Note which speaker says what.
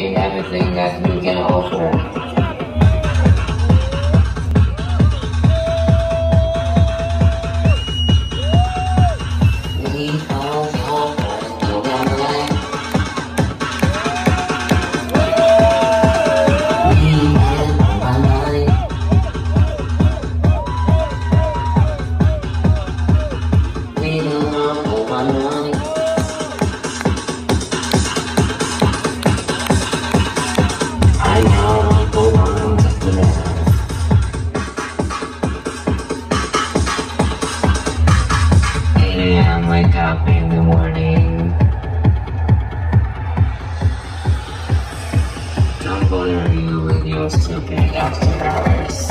Speaker 1: in everything that we can offer. Wake up in the morning. Don't bother you with your stupid after hours.